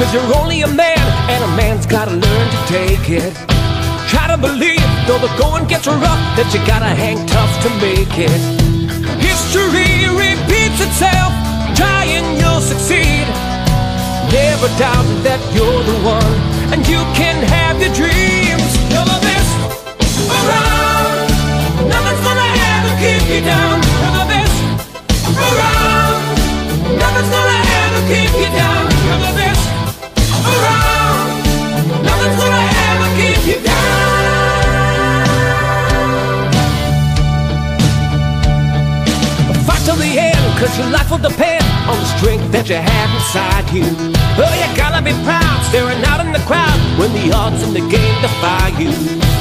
Cause you're only a man, and a man's gotta learn to take it. Try to believe, though the going gets rough, that you gotta hang tough to make it. History repeats itself, try and you'll succeed. Never doubt that you're the one, and you can have your dreams. You're the best around. Nothing's gonna ever keep you down. You're the best around. Nothing's gonna ever keep you down. End, cause your life will depend on the strength that you have inside you. Oh, you gotta be proud, staring out in the crowd when the odds in the game defy you.